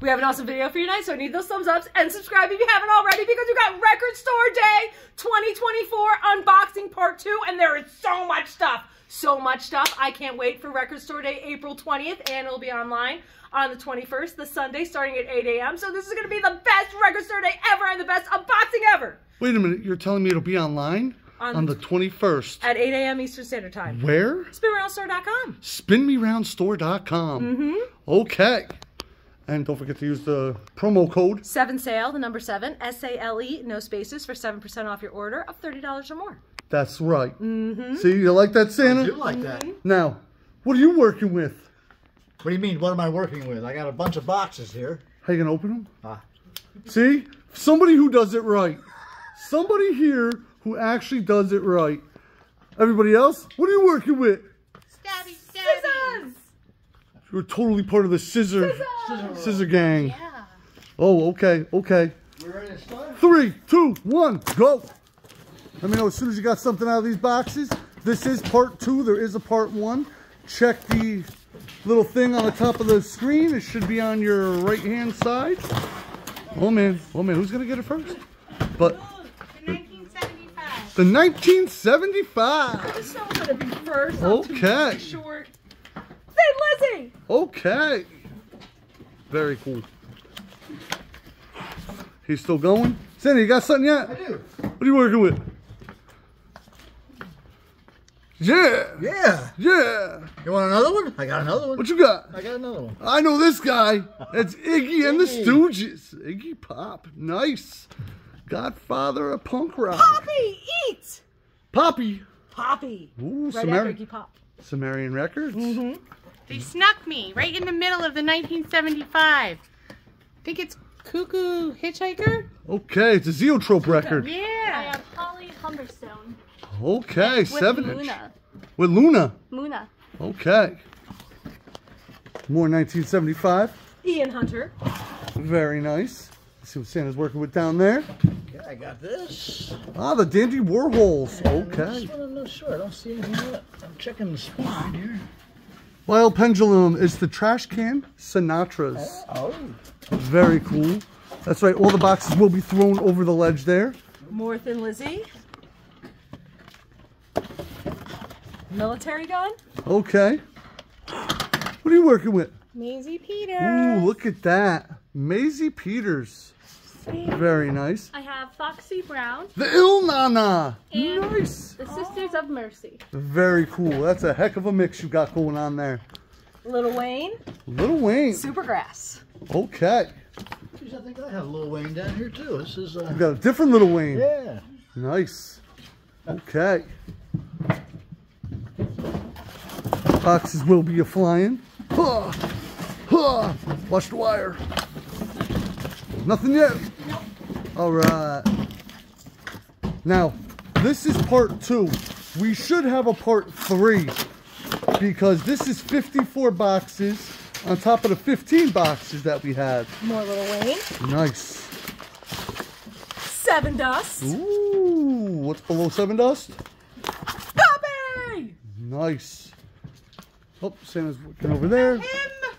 We have an awesome video for you tonight, so I need those thumbs ups and subscribe if you haven't already because we got Record Store Day 2024 unboxing part two, and there is so much stuff. So much stuff. I can't wait for Record Store Day April 20th, and it'll be online on the 21st, the Sunday, starting at 8 a.m. So this is going to be the best Record Store Day ever and the best unboxing ever. Wait a minute, you're telling me it'll be online On- on, the 21st? At 8 a.m. Eastern Standard Time. Where? SpinRoundStore.com. SpinMeRoundStore.com. Mm-hmm. Okay. And don't forget to use the promo code. Seven sale, the number seven, S A L E, no spaces for 7% off your order of $30 or more. That's right. Mm-hmm. See, you like that, Santa? I Santa? do like that. Now, what are you working with? What do you mean? What am I working with? I got a bunch of boxes here. How you gonna open them? Ah. See, somebody who does it right. Somebody here who actually does it right. Everybody else, what are you working with? Stabby, stabby. Scissors! You're totally part of the scissor scissor gang. Yeah. Oh, okay, okay. We ready to start? Three, two, one, go. Let me know as soon as you got something out of these boxes. This is part two. There is a part one. Check the little thing on the top of the screen. It should be on your right hand side. Oh man, oh man, who's gonna get it first? But The 1975. the 1975. This one's gonna be first. Okay. Short. Lizzy! Okay. Very cool. He's still going. Sandy, you got something yet? I do. What are you working with? Yeah. Yeah. Yeah. You want another one? I got another one. What you got? I got another one. I know this guy. It's Iggy and the Stooges. Iggy Pop. Nice. Godfather of punk rock. Poppy, eat! Poppy. Poppy. Ooh, Right Sumerian, after Iggy Pop. Sumerian Records. Mm-hmm. They snuck me right in the middle of the 1975. I think it's Cuco Hitchhiker? Okay, it's a Zoetrope record. Yeah. I have Holly Humberstone Okay, with seven inch. Luna. With Luna. Luna. Okay. More 1975. Ian Hunter. Very nice. Let's see what Santa's working with down there. Yeah, I got this. Ah, the Dandy Warhols. Okay. This one I'm not sure. I don't see anything yet. I'm checking the spine here. Wild Pendulum is the trash can Sinatra's. Oh. Very cool. That's right. All the boxes will be thrown over the ledge there. More Thin Lizzy. Militarie Gun. Okay. What are you working with? Maisie Peters. Ooh, look at that. Maisie Peters. Very nice. I have Foxy Brown The Ill Na Na. And- Nice. the Sisters of Mercy. Very cool. That's a heck of a mix you got going on there. Lil Wayne. Lil Wayne. Supergrass. Okay. Geez, I think I have Lil Wayne down here too. This is uh, We got a different Lil Wayne. yeah. Nice. Okay. Boxes will be a flying. Huh. Huh. Watch the wire. Nothing yet. All right. Now, this is part two. We should have a part three because this is 54 boxes on top of the 15 boxes that we had. More Lil Wayne. Nice. Seven Dust. Ooh, what's below Sevendust? Poppy! Nice. Oh, Santa's working over there. Him.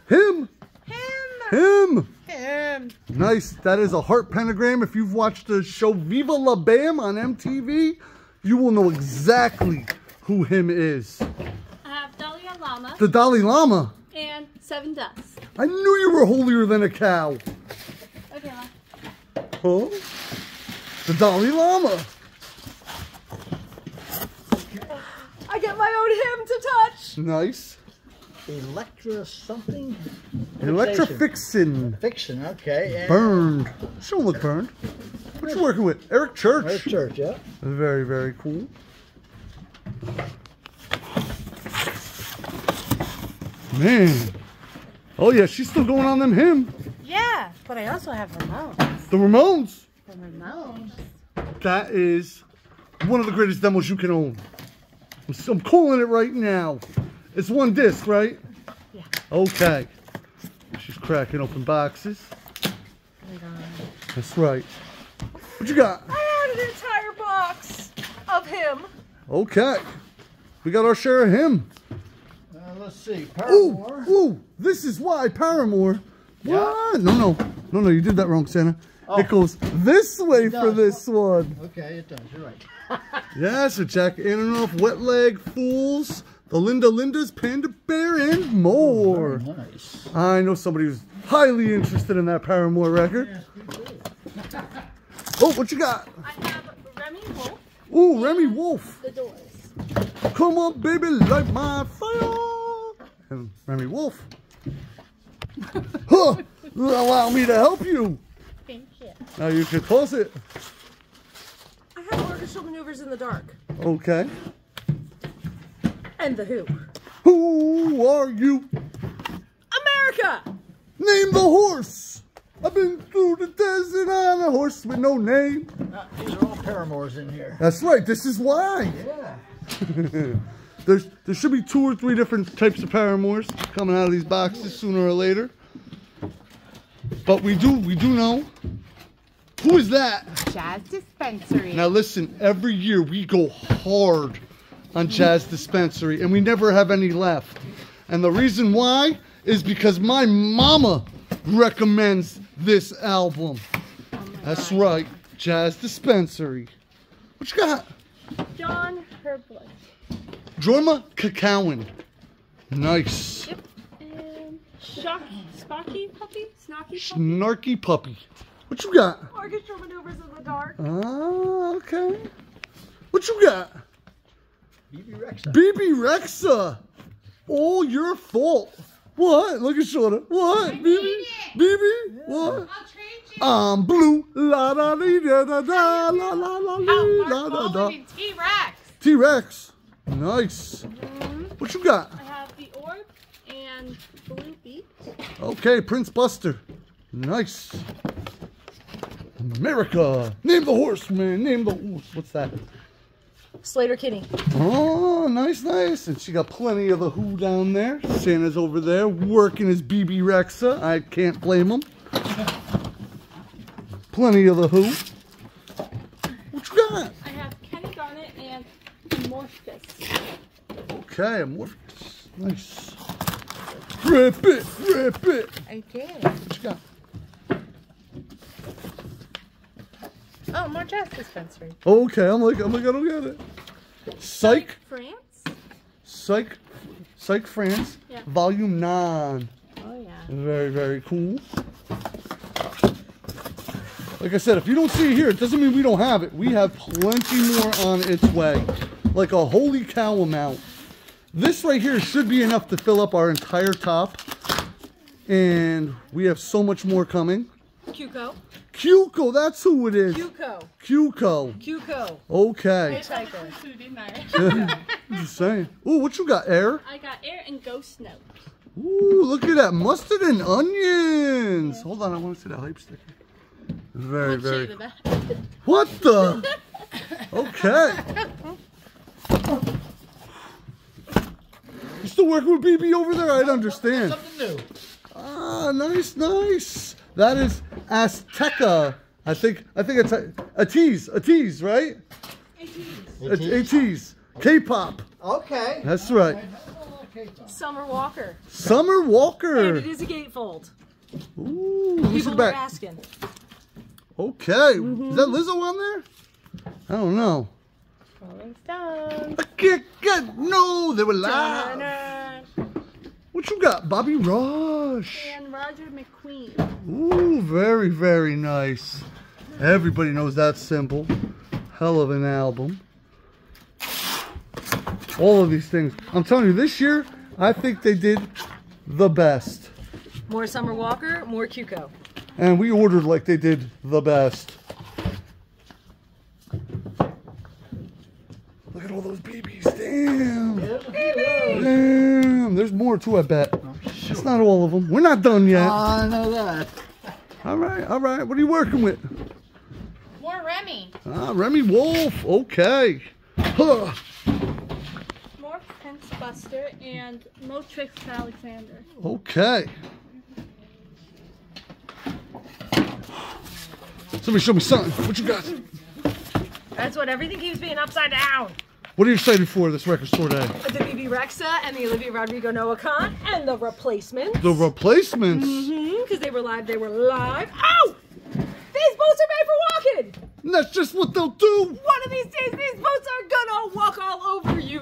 Him. Him. Him. Him. Nice. That is a heart pentagram. If you've watched the show Viva La Bam on MTV, you will know exactly who him is. I have Dahlia Lama The Dalai Lama. and Sevendust. I knew you were holier than a cow. Okay, Ma. Huh? The Dalai Lama. I get my own hymn to touch. Nice. Electra something? Electrofixion. Fiction, okay. And Burned. She don't look burned. What you working with? Eric Church. Red Church, yeah. Very, very cool. Man. Oh yeah, she's still going on them him. Yeah, but I also have Ramones. The Ramones. The Ramones. That is one of the greatest demos you can own. I'm, s- I'm calling it right now. It's one disc, right? Yeah. Okay. She's cracking open boxes. That's right. What you got? I had an entire box of him. Okay. We got our share of him. Uh, let's see. Ooh, Paramore. ooh, this is why Paramore What? No, no. No, no, you did that wrong, Santa. It goes this way for this one. Okay, it does. You're right. Yeah, so Jack Antonoff, Wet Leg, Fools, the Linda Lindas, Panda Bear, and more. Very nice. I know somebody who's highly interested in that Paramore record. Oh, what you got? I have Remi Wolf, Ooh, Remi Wolf. The Doors. Come on, baby, light my fire. And Remi Wolf. huh, allow me to help you. Thank you. Now you can close it. I have orchestral maneuvers in the dark. Okay. And the Who. Who are you? America! Name the horse. I've been through the desert on a horse with no name. Uh, these are all Paramores in here. That's right. This is why. Yeah. There's there should be two or three different types of Paramores coming out of these boxes sooner or later. But we do we do know. Who is that? Jazz Dispensary. Now listen, every year we go hard on Jazz Dispensary and we never have any left. And the reason why is because my mama recommends this album. That's right, Jazz Dispensary. What you got? John Herbler. Jorma Kaukonen. Nice. And Shock, Spocky Puppy? Snocky Puppy? Snarky puppy. What you got? Orchestral maneuvers in the dark. Ah, okay. What you got? Bebe Rexha. Bebe Rexha. All your fault. What? Look at Shorter. What? BB? it. BB? What? I'll trade you. I'm blue. La da dee da da da la la la Oh, lee, la Mark da da. Bolan and T-Rex. T Rex. Nice. Mm-hmm. What you got? I have the Orb and Blue Beat. Okay, Prince Buster. Nice. America. Name the horse, man. Name the horse. What's that? Sleater-Kinney. Oh, nice, nice. And she got plenty of the Who down there. Santa's over there working his Bebe Rexha. I can't blame him. Plenty of the Who. What you got? I have Kenny Garnett and Morphus. Okay, Amorphous. Nice. Rip it, rip it. I did. What you got? Oh, more Jazz Dispensary. Okay, I'm like, I'm like, I don't get it. Psych, France. Psych, Psych France, Yeah. Volume 9. Oh, yeah. Very, very cool. Like I said, if you don't see it here, it doesn't mean we don't have it. We have plenty more on its way. Like a holy cow amount. This right here should be enough to fill up our entire top. And we have so much more coming. Cuco. Cuco, that's who it is. Cuco. Cuco. Cuco. Okay. Hitchhiker. Who didn't I? Just saying. Ooh, what you got, Air? I got Air and Ghost Note. Ooh, look at that. Mustard and onions. Hold on, I want to see that hype sticker. Very, What very shade of that? What the? Okay. You still working with BB over there? I'd understand. Something new. Ah, nice, nice. That is Azteca. I think I think it's a, ATEEZ, a tease, right? A, ATEEZ. K-pop. Okay. That's right. Summer Walker. Summer And Walker. it is a gatefold. Ooh, let me see People the were back. asking. Okay. Is mm-hmm. that Lizzo on there? I don't know. Rolling Stones. I can't get no. They were live. Turner. What you got, Bobby Rush? And Roger McQueen. Ooh, very, very nice. Everybody knows that symbol. Hell of an album. All of these things. I'm telling you, this year, I think they did the best. More Summer Walker, more Cuco. And we ordered like they did the best. Look at all those BBs. Damn. Damn. There's more too, I bet. It's not all of them. We're not done yet. I know that. All right, all right. What are you working with? More Remi. Ah, Remi Wolf. Okay. Huh. More Prince Buster and Motrix Alexander. Okay. Somebody show me something. What you got? That's what everything keeps being upside down. What are you excited for this record store day? The Bebe Rexha and the Olivia Rodrigo Noah Kahan and the replacements. The replacements. Mm-hmm, because they were live, they were live. Ow! These boots are made for walking. And that's just what they'll do. One of these days, these boots are gonna walk all over you.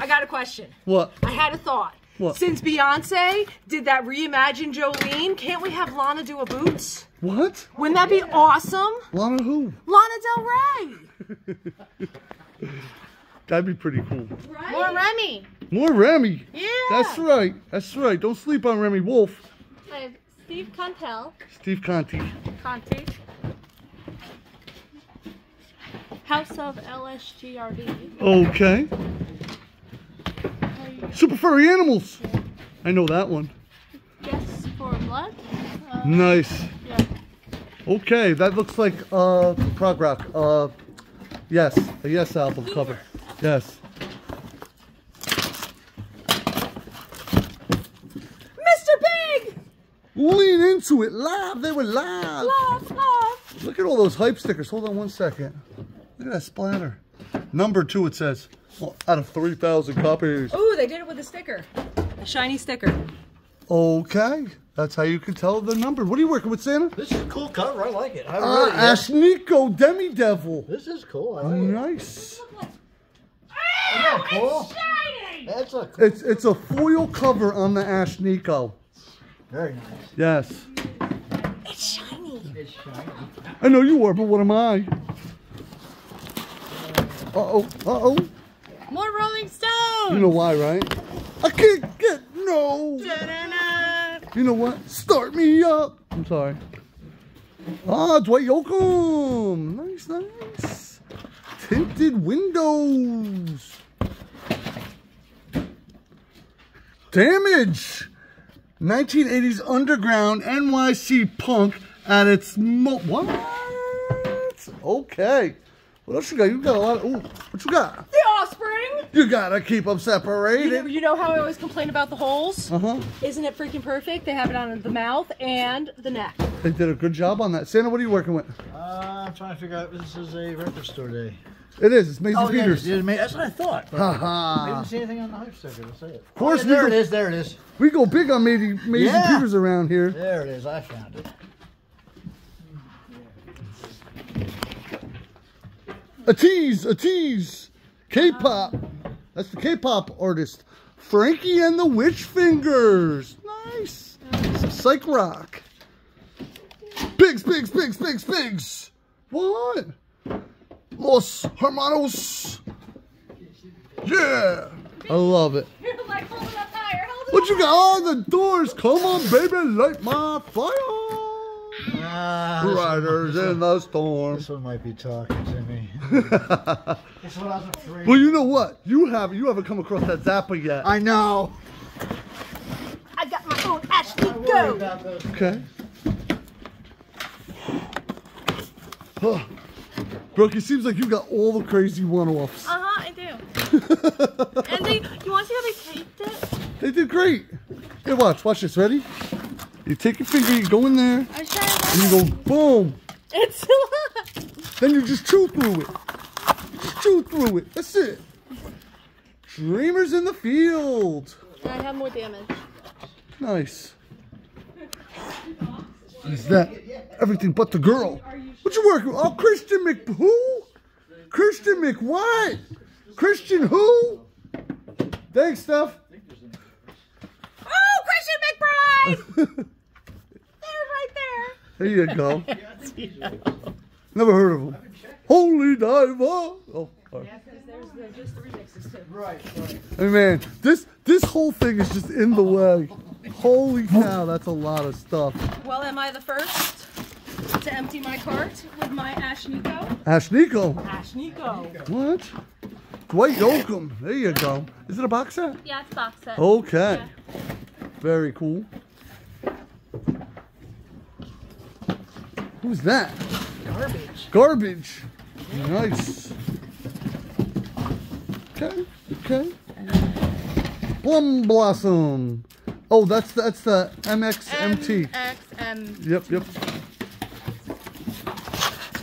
I got a question. What? I had a thought. What? Since Beyonce did that reimagine Jolene, can't we have Lana do a boots? What? Wouldn't that be awesome? Lana who? Lana Del Rey. That'd be pretty cool. Right? More Remi. More Remi. Yeah. That's right. That's right. Don't sleep on Remi Wolf. I have Steve Contel, Steve Conti. Conte, House of LSGRD. Okay. Super furry animals. I know that one. Yes for Blood. Uh, Nice. yeah. Okay, that looks like uh prog rock. Uh yes, a yes album cover. Yes. Mr. Big! Lean into it live. They were live. Love, love. Look at all those hype stickers. Hold on one second. Look at that splatter. Number two, it says. Well, out of 3,000 copies. Ooh, they did it with a sticker. A shiny sticker. Okay. That's how you can tell the number. What are you working with, Santa? This is a cool cover. I like it. I Uh, really yeah. Ashnikko Demidevil. This is cool. I like. Nice. Isn't that cool? Shiny! That's a cool. It's it's a foil cover on the Ashnico. Very nice. Yes. It's shiny. It's shiny. I know you are, but what am I? Uh-oh. Uh-oh. More Rolling Stones. You know why, right? I can't get no. Da-da-da. You know what? Start me up. I'm sorry. Ah, Dwight Yoakam. Nice, nice. Tinted windows. Damage. 1980s underground NYC punk at its mo. What? Okay. What else you got? You got a lot of. Ooh, what you got? The offspring. You gotta keep them You, separated. you know how I always complain about the holes? Uh huh. Isn't it freaking perfect? They have it on the mouth and the neck. They did a good job on that. Santa, what are you working with? Uh, I'm trying to figure out this is a record store day. It is. It's Maisie Oh, yeah, Peters. you made- that's what I thought. but Ha I ha. didn't see anything on the hype sticker to say it. Of course we there do. it is. There it is. We go big on Maisie, Maisie Yeah. Peters around here. There it is. I found it. ATEEZ, a tease. K-pop. That's the K-pop artist. Frankie and the Witch Fingers. Nice. Some psych rock. Pigs, pigs, pigs, pigs, pigs. What? Los Hermanos. Yeah. I love it. Like holding up higher. Hold it What you got? Oh, the doors. Come on, baby. Light my fire. This one- Riders in one- the storm. This one might be talking to me. This one I was afraid. Well, you know what? You haven't you haven't come across that Zappa yet. I know. I got my own Ashley Go. Okay. Huh. Brooke, it seems like you got all the crazy one-offs. Uh huh, I do. and they, you want to see how they taped it? They did great. Hey, watch, watch this. Ready? You take your finger, you go in there, I was trying to. and you go boom. It's Then you just chew through it. Just chew through it. That's it. Dreamers in the field. I have more damage. Nice. Is that everything but the girl? What you working? with? Oh, Christian Mc who? Christian Mc what? Christian who? Thanks, Steph. Oh, Christian McBride! They're right there. There you go. Never heard of him. Holy diver. Oh, sorry. There's the, just the remixes too. Right, right. Hey man, this this whole thing is just in the way. Holy cow, that's a lot of stuff. Well, am I the first to empty my cart with my Ashnikko? Ash Nico. Ashnikko. What? Dwight Yoakam. There you go. Is it a box set? Yeah, it's box set. Okay. Very cool. Who's that? Garbage. Garbage. Nice. Okay. Okay. Plum Blossom. Oh, that's that's the MXMT. MXM. Yep, yep.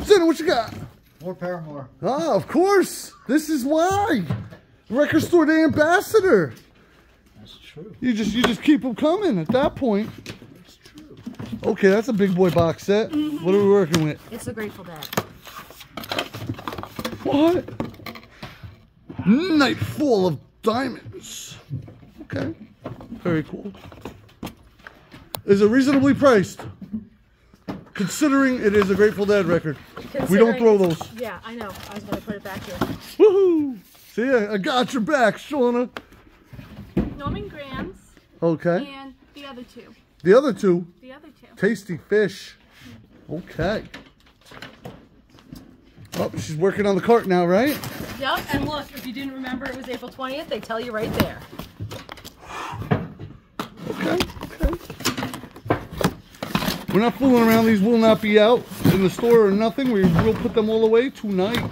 Santa, what you got? More Paramore. Ah, of course. This is why. Record store day ambassador. That's true. You just you just keep them coming at that point. Okay, that's a big boy box set. Mm-hmm. What are we working with? It's the Grateful Dead. What? Nightfall of Diamonds. Okay. Very cool. Is it reasonably priced? Considering it is a Grateful Dead record. We don't throw those. Yeah, I know. I was gonna put it back here. Woohoo! See, I I got your back, Shauna. Norman Grams Okay. and the other two. The other two, The other two. Tasty fish. Okay. Oh, she's working on the cart now, right? Yep, and look, if you didn't remember it was April 20th, they tell you right there. Okay, okay. We're not fooling around. These will not be out in the store or nothing. We will put them all away tonight.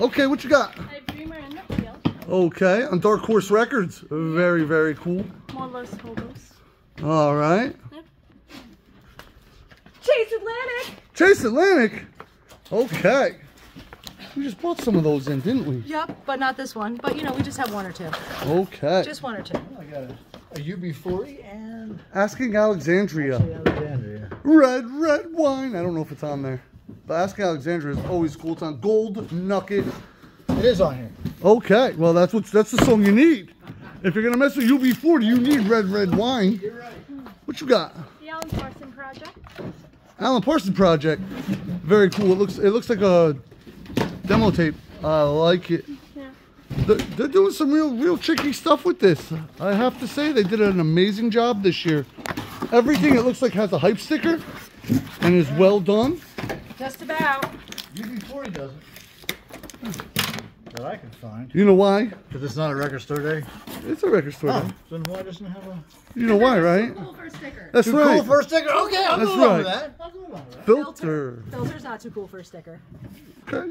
Okay, what you got? I have Dreamer and the Field. Okay, on Dark Horse Records. Very, very cool. More Los Hobos. All right. Chase Atlantic! Chase Atlantic. Okay. We just bought some of those in, didn't we? Yep, but not this one. But you know, we just have one or two. Okay. Just one or two. Oh, I got a, a UB40 and Asking Alexandria. Alexandria. Red, red wine. I don't know if it's on there. But Asking Alexandria is always cool. It's on Gold Nugget. It is on here. Okay, well that's what that's the song you need. If you're gonna mess with UB40, you need red, red wine. You're right. What you got? The Alan Parson Project. Alan Parsons Project. Very cool. It looks it looks like a demo tape. I like it. Yeah. They're, they're doing some real real tricky stuff with this. I have to say they did an amazing job this year. Everything it looks like has a hype sticker and is well done. Just about. UB40 doesn't. That I can find. You know why? Because it's not a record store day. It's a record store. Oh, day. then why doesn't it have a... You know why, right? Too Cool for a sticker. That's Too right. cool for a sticker? Okay, I'll That's go right. with that. I'll go with that. Filter. Filter's not too cool for a sticker. Okay.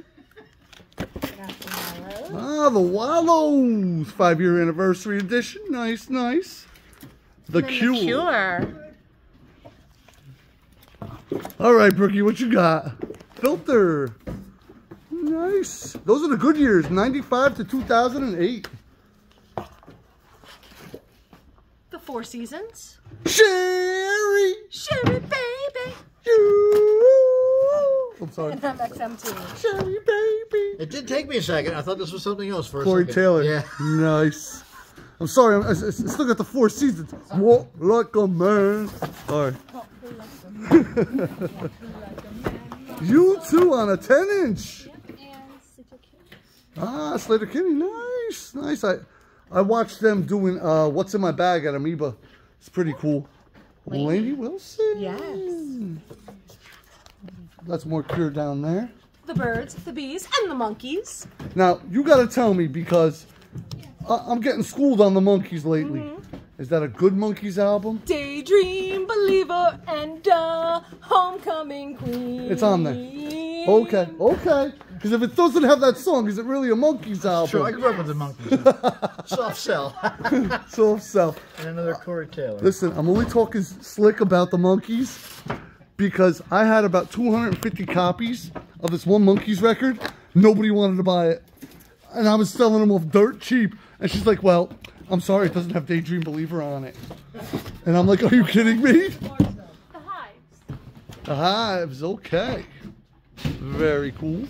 Ah, the Wallows five year anniversary edition. Nice, nice. The Cure. Cure. All right, Brookie, what you got? Filter. Nice. Those are the good years, 95 to 2008. The Four Seasons. Sherry, Sherry baby. you. I'm sorry. And MXMT. Sherry, baby. It did take me a second. I thought this was something else for a Corey second. Taylor. Yeah. Nice. I'm sorry. I'm, I, I still got the four seasons. Walk like a man. Sorry. you two on a 10 inch. And City Kid. Ah, Sleater-Kinney. Nice. Nice. I I watched them doing uh, What's in My Bag at Amoeba. It's pretty cool. Lainey Wilson. Yes. That's more clear down there. The birds, the bees, and the Monkees. Now, you got to tell me because I, I'm getting schooled on the Monkees lately. Mm-hmm. Is that a good Monkees album? Daydream Believer and uh, Homecoming Queen. It's on there. Okay, okay. Because if it doesn't have that song, is it really a Monkees album? Sure, I grew up with the Monkees. Soft Cell. Soft self. and another Corey Taylor. Listen, I'm only talking slick about the Monkees because I had about 250 copies of this one Monkees record. Nobody wanted to buy it. And I was selling them off dirt cheap. And she's like, well, I'm sorry, it doesn't have Daydream Believer on it. And I'm like, are you kidding me? The Hives. The Hives, okay. Very cool.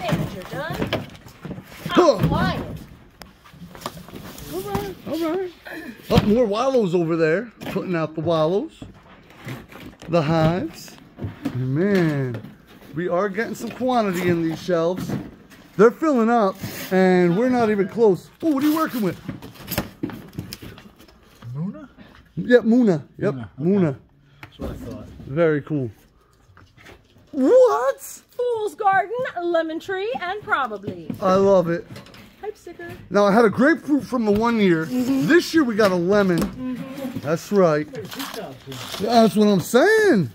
And you're done. Flying. All right, all right. Up more wallows over there, putting out the wallows, the hives. Man, we are getting some quantity in these shelves. They're filling up, and we're not even close. Oh, what are you working with? Muna? Yep, Muna. Yep, Muna, okay. Muna. That's what I thought. Very cool. What? Fool's Garden, Lemon Tree, and probably. I love it. Type sticker. Now I had a grapefruit from the one year. Mm-hmm. This year we got a lemon. Mm-hmm. That's right. That's what I'm saying.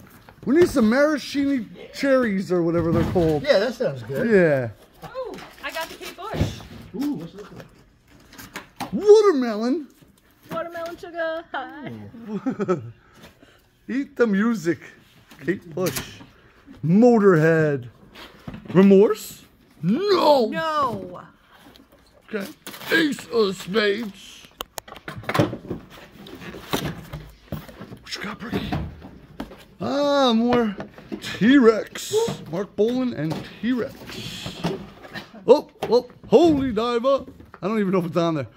We need some maraschino cherries or whatever they're called. Yeah, that sounds good. Yeah. Ooh, I got the Kate Bush. Ooh, what's this one? Watermelon. Watermelon sugar high. Eat the music. Kate Bush. Motorhead. Remorse? No. No. Okay. Ace of spades. What you got, Bricky? Ah, more T-Rex. Marc Bolan and T-Rex. Oh, oh, holy diver. I don't even know if it's on there.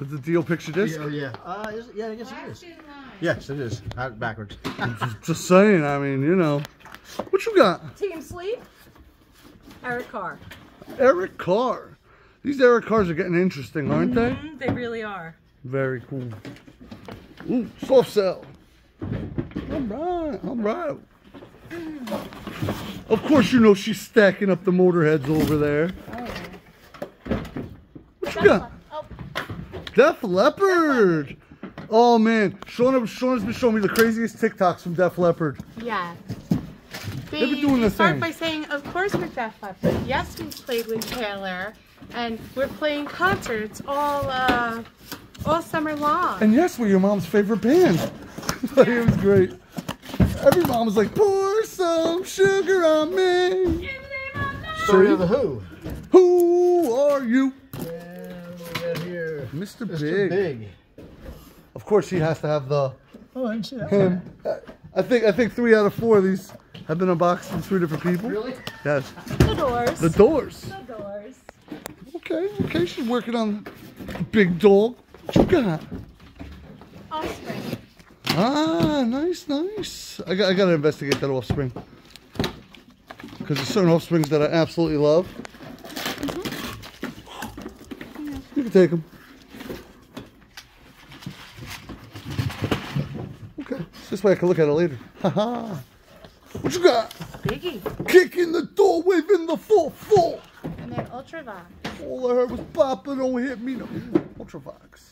Is the deal picture disc? Oh yeah. Uh, is it? Yeah, I guess it is. Last in line. Yes, it is. Backwards. Just saying, I mean, you know. What you got? Team Sleep. Eric Carr. Eric Carr. These Eric Cars are getting interesting, aren't they? Mm, they really are. Very cool. Ooh, soft cell. All right, all right. Of course, you know she's stacking up the motorheads over there. What you got? Oh, Def Leppard. Oh man, Shauna, Shauna's been showing me the craziest TikToks from Def Leppard. Yeah. They, They've been doing the start thing. by saying, of course we're Def Leppard. Yes, we've played with Taylor, and we're playing concerts all uh, all summer long. And yes, we're your mom's favorite band. Like, it was great. Every mom was like, pour some sugar on me. Story of the Who. Who are you? And we got here. Mr. Mr. Big. Big. Of course, he has to have the Oh, I didn't see that. him. I think I think three out of four of these have been unboxed from three different people. Really? Yes. the doors. The doors. The doors. Okay, okay, she's working on the big dog. What you got? Offspring. Ah, nice, nice. I got I gotta investigate that offspring. Because there's certain offsprings that I absolutely love. You can take them. This way I can look at it later. Haha. What you got? Biggie. Kicking the door, waving the full full. And then Ultravox. All I heard was Papa don't hit me. No, Ultravox.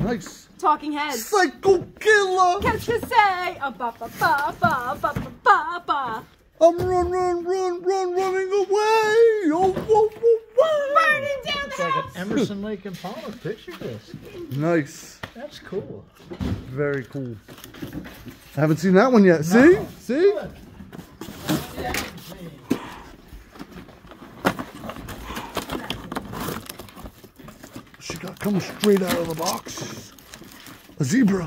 Nice. Talking Heads. Psycho killer. Catch to say. A ba ba ba ba ba ba ba ba. I'm run, run, run, run, running away. Oh, whoa, whoa, whoa. Burning down It's the like house. an Emerson Lake and Palmer picture this. Nice. That's cool. Very cool. I haven't seen that one yet. See? See? Good. She got coming straight out of the box. A zebra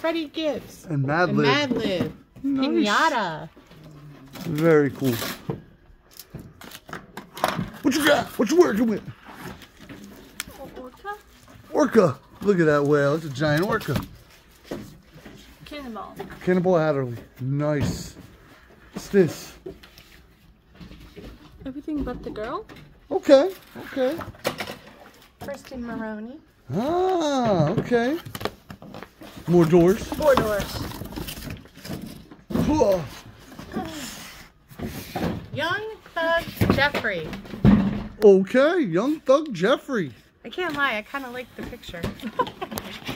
Freddie Gibbs. and Mad And Lib. Madlib. Nice. Pinata. Very cool. What you got? What you working with? Orca. Orca. Look at that whale. It's a giant orca. Cannonball. Cannibal Adderley. Nice. What's this? Everything but the girl. Okay. Okay. Kristen Maroney. Ah, okay. More doors. Four doors. Whoa. Young Thug Jeffrey. Okay, Young Thug Jeffrey. I can't lie, I kind of like the picture.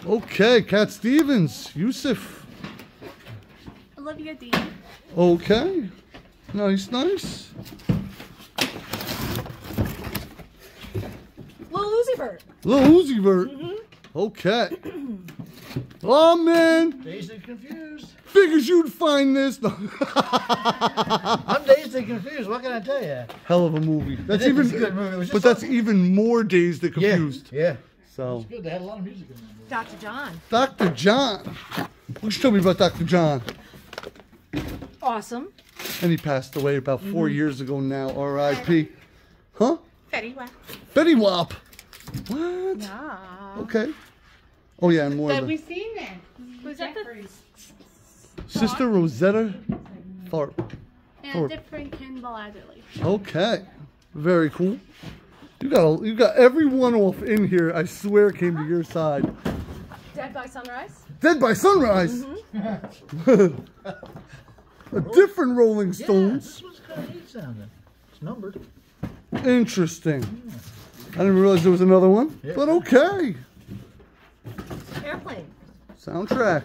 Okay, Cat Stevens, Yusuf. Olivia Dean. Okay, nice, nice. Lil Uzi Vert. Lil Uzi Vert. Mm-hmm. Okay. Oh man, Dazed and confused. figures you'd find this. confused. What can I tell you? Hell of a movie. That's It is even, a good movie. But that's so- even more dazed and confused. Yeah. Yeah. So, Good. They had a lot of music in that movie. Dr. John. Dr. John. What you tell me about Dr. John? Awesome. And he passed away about 4 mm-hmm. years ago now. R.I.P. Huh? Fetty Wap. Betty Wap. What? Yeah. Okay. Oh yeah, and more Have we seen that? Was that the sister Rosetta Tharpe. And Or- a different Cannonball Adderley? Okay, very cool. You got a, you got every one off in here. I swear came to your side. Dead by Sunrise. Dead by Sunrise. Mm-hmm. a different Rolling Stones. Yeah, Stones. this one's kind of neat sounding. It's numbered. Interesting. I didn't realize there was another one, Yeah. but okay. Airplane. Soundtrack.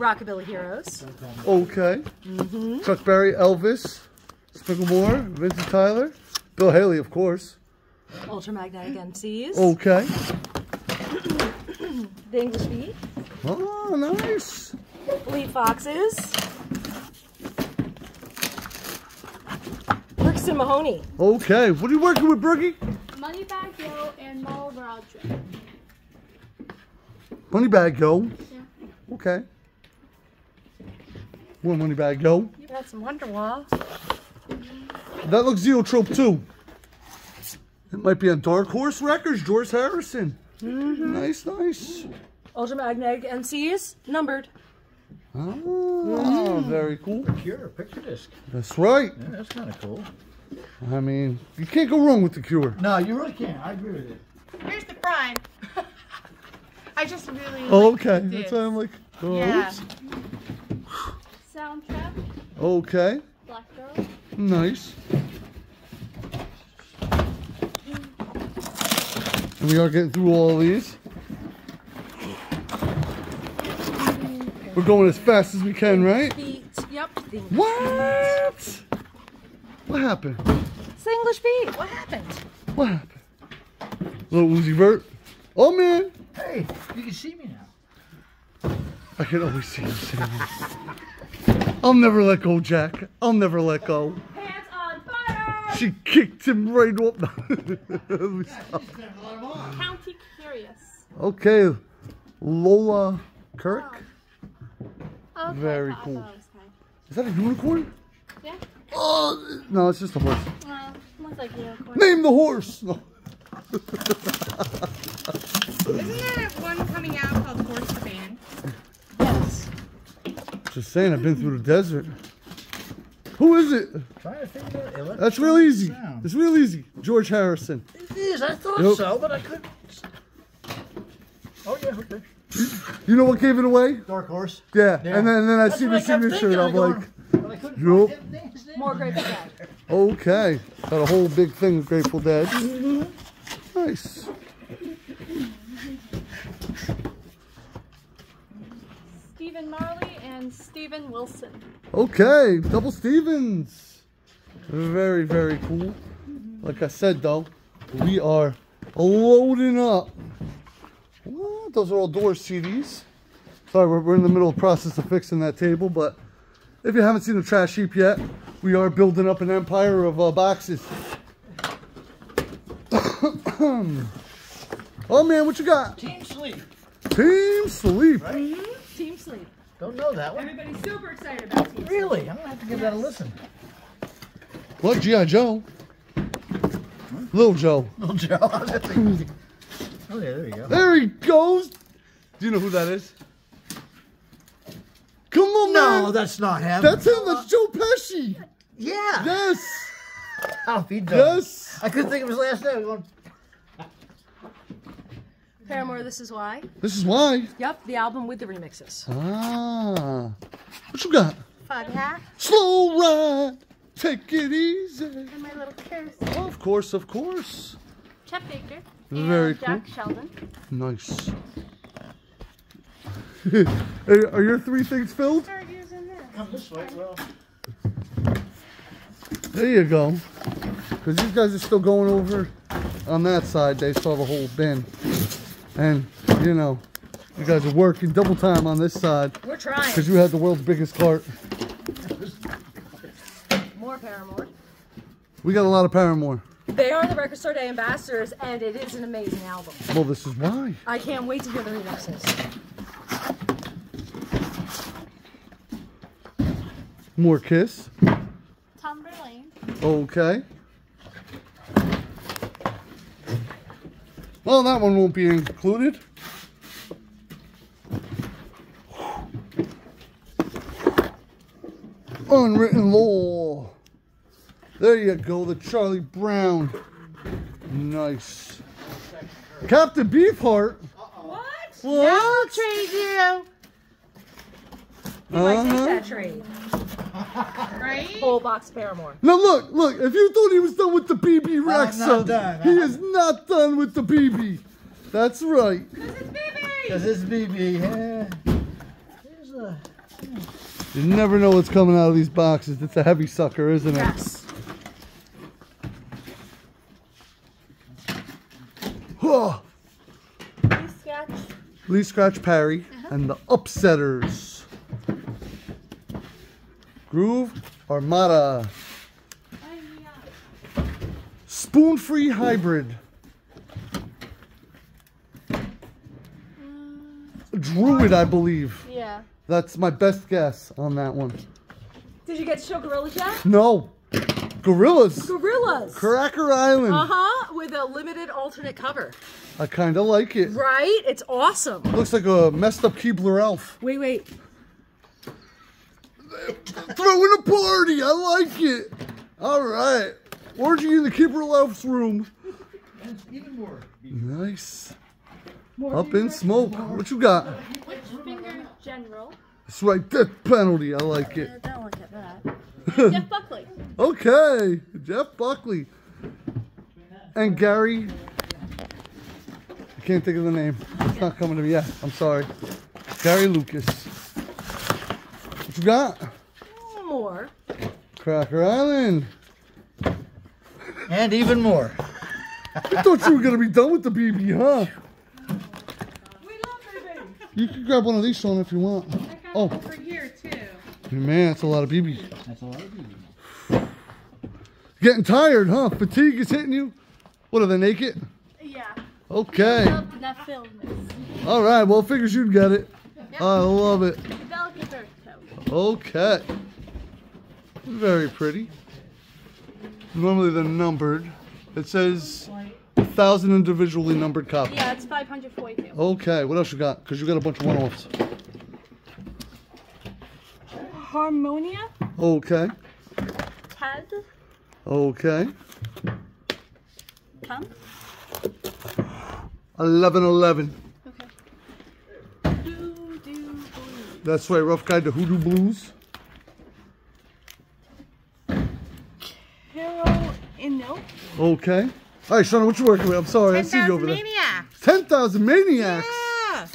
Rockabilly Heroes. Okay. Mm-hmm. Chuck Berry, Elvis, Sprinkle Moore, Vincent Tyler, Bill Haley, of course. Ultramagnetic MCs. Okay. The English Beat. Oh, nice. Fleet Foxes. Brixton Mahoney. Okay, what are you working with, Brookie? Moneybagg Yo and Mal Roderick. Money bag, yo. Yeah. Okay. More money bag, yo. You got some Wonderwall. That looks Zoetrope too. It might be on Dark Horse Records, George Harrison. Nice, nice. Ultramagnetic MCs, numbered. Ah, very cool. Cure, picture disc. That's right. Yeah, that's kind of cool. I mean, you can't go wrong with the Cure. No, you really can't. I agree with you. Here's the prime. I just really. Oh, okay. That's why I'm like, oh, Yeah. oops. Soundtrack. Okay. Black Girl. Nice. And we are getting through all these. We're going as fast as we can, right? Beat. Yep. What? What happened? It's the English beat. What happened? What happened? Lil Uzi Vert. Oh man, Hey, you can see me now. I can always see you saying that. I'll never let go, Jack. I'll never let go. Hands on fire! She kicked him right off. Me. County Curious. okay, Lola Kirke. Okay, Very cool. it was fine. Is that a unicorn? Yeah. Oh, no, it's just a horse. Uh, looks like unicorn. Name the horse. No. Isn't there one coming out called Horse the Band? Yes. Just saying, I've been through the desert. Who is it? Trying to figure out. That's real easy. Sound. It's real easy. George Harrison. It is. I thought Yep. so, but I couldn't. Oh yeah, okay. You know what gave it away? Dark Horse. Yeah. Yeah. And then and then I That's see what the kept signature thinking. and I'm going, like, but I couldn't Yup. find that thing's name. More Grateful Dead. okay. Got a whole big thing of Grateful Dead. Nice. Stephen Marley and Steven Wilson. Okay, double Stevens. Very, very cool. Like I said though, we are loading up. What? Those are all door CDs. Sorry, we're, we're in the middle of the process of fixing that table, but if you haven't seen the trash heap yet, we are building up an empire of uh, boxes. oh man, what you got? Team Sleep. Team Sleep. Team Sleep. Don't know that one. Everybody's super excited about Team Really? I'm gonna have to give that a listen. What, G.I. Joe? Little Joe. Little Joe. Oh yeah, there you go. There he goes. Do you know who that is? Come on, No, man. that's not him. That's him. That's Joe Pesci. yeah. Yes. How he does. Yes. I couldn't think of his last name. I'm going, Paramore, This Is Why. This is why. Yep, the album with the remixes. Ah. What you got? Foghat. Slow ride. Take it easy. And my little kiss. Of course, of course. Chet Baker. Very and Jack Sheldon. Nice. Hey, Are your three things filled? Start using this. Come this way. Well, There you go. Because these guys are still going over on that side. They saw the whole bin. And, you know, you guys are working double time on this side We're trying. because you had the world's biggest cart. More Paramore. We got a lot of Paramore. They are the Record Store Day ambassadors, and it is an amazing album. Well, this is why. I can't wait to hear the remixes. More Kiss. Tom Tomberlane. Okay. Well, that one won't be included. Unwritten law. There you go, the Charlie Brown. Nice. Captain Beefheart. What? What? Trade you. You might take Uh-huh. that trade. Right? Whole box Paramore. Now look, look, if you thought he was done with the Bebe Rexha, not done. Uh-huh. he is not done with the BB. That's right. Because it's BB. Yeah. Here's a. You never know what's coming out of these boxes. It's a heavy sucker, isn't it? Yes. Huh. Lee Sketch. Lee Scratch Perry uh-huh. and the Upsetters. Groove Armada. Spoon free hybrid. Druid, I believe. Yeah. That's my best guess on that one. Did you get to show Gorillaz yet? No. Gorillaz. Gorillaz. Cracker Island. Uh huh. With a limited alternate cover. I kind of like it. Right? It's awesome. Looks like a messed up Keebler elf. Wait, wait. Throwing a party. I like it. All right. Orgy in the Keebler elf's room. Even more. Nice. Up in smoke. What you got? Which finger general? That's right. Death penalty. I like it. I don't look at that. Jeff Buckley. Okay. Jeff Buckley. And Gary. I can't think of the name. It's not coming to me yet. I'm sorry. Gary Lucas. What you got? More. Cracker Island. And even more. I thought you were gonna be done with the Bebe, huh? We love baby. You can grab one of these, Sean, if you want. Oh, Over here too. man, that's a lot of Bebe. That's a lot of Bebe. Getting tired, huh? Fatigue is hitting you. What are they naked? Yeah. Okay. Love that film is. All right. Well, figures you'd get it. I love it. Okay. Very pretty. Normally they're numbered. It says a thousand individually numbered copies. Yeah, it's 542. Okay, what else you got? Because you got a bunch of one-offs. Harmonia. Okay. Ted. Okay. Pump. 1111. That's right. Rough Guide to Hoodoo Blues. Hero Ino. Okay. All right, Shauna, what you working with? I'm sorry, I see you over there. Maniacs. Ten thousand maniacs. Yeah.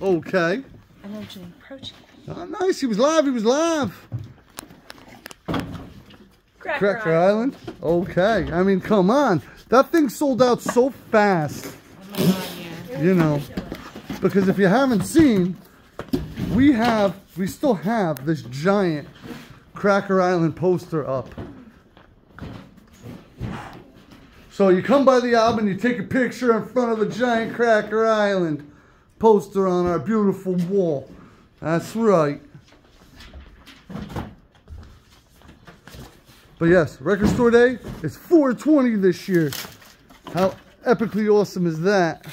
Okay. I know Jane Protein. Oh, ah, nice. He was live. He was live. Cracker, Cracker Island. Island. Okay. I mean, come on. That thing sold out so fast. Oh you know, because if you haven't seen, we have, we still have this giant Cracker Island poster up. So you come by the album, you take a picture in front of the giant Cracker Island poster on our beautiful wall. That's right. But yes, Record Store Day is 420 this year. How epically awesome is that?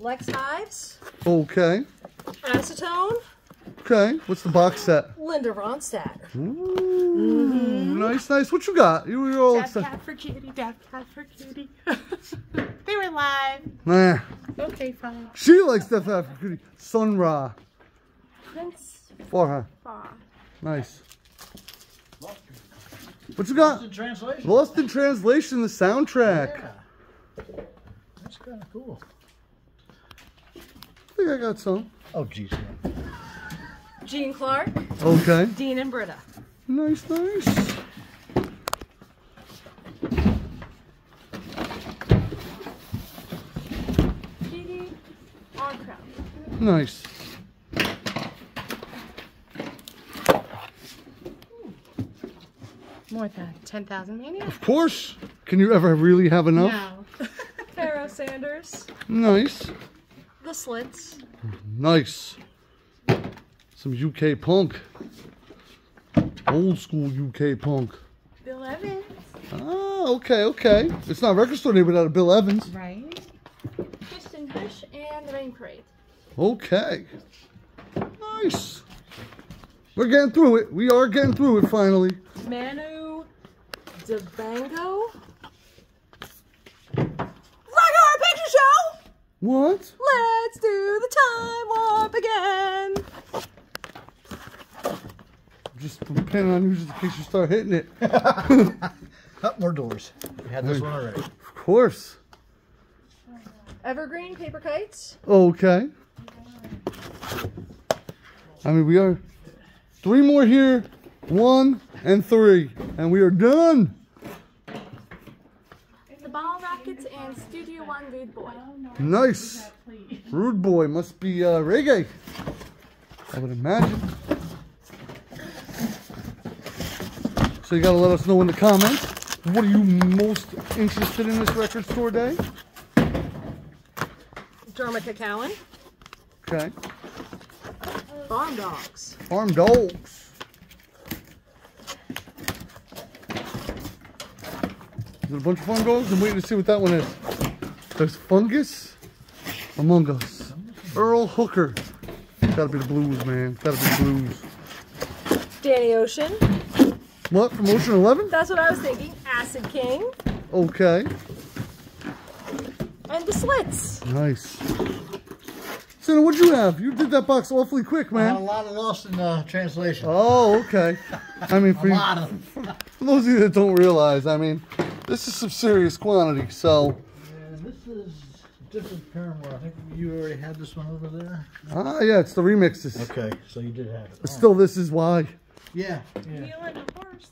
Lex Hives. Okay. Acetone. Okay. What's the box set? Linda Ronstadt. Ooh, mm-hmm. nice, nice. What you got? You were all Death excited. cat for kitty. Death cat for kitty. they were live. Nah. Okay, fine. She likes Death for kitty. Sun Ra. Prince For her. Fa. Nice. What you got? The translation. Lost in Translation, the soundtrack. Yeah. That's kind of cool. I think I got some. Oh, geez. Gene Clark. Okay. Dean and Britta. Nice, nice. Nice. More than 10,000 maniacs? Of course. Can you ever really have enough? No. Pharoah Sanders. Nice. The Slits. Nice. Some UK punk. Old school UK punk. Bill Evans. Ah, okay, okay. It's not record store day without a Bill Evans. Right? Kristin Hersh and the Rain Parade. Okay. Nice. We're getting through it. We are getting through it finally. Manu Dibango. Regular Picture Show. What? Let's do the time warp again. Just depending on you just in case you start hitting it. Up more doors. We had this one already. Of course. Evergreen Paper Kites. Okay. I mean, we are three more here, one and three, and we are done. The Bottle Rockets and Studio One Rude Boy. Nice. Rude boy must be uh, reggae. I would imagine. So you gotta let us know in the comments. What are you most interested in this record store day? Dermot Cowan. Okay. Farm dogs. Farm dogs. Is it a bunch of farm dogs? I'm waiting to see what that one is. There's Fungus Among Us. Earl Hooker. Gotta be the blues, man. Gotta be the blues. Danny Ocean. What? From Ocean 11? That's what I was thinking. Acid King. Okay. And the Slits. Nice. Santa, what'd you have? You did that box awfully quick, I had a lot of lost in uh, translation. Oh, okay. I mean, for, a you, lot of them. for those of you that don't realize, I mean, this is some serious quantity, so... And this is different Paramore. I think you already had this one over there. Ah, yeah, it's the remixes. Okay, so you did have it. But still, this is why. Yeah, yeah. Neil and the horse.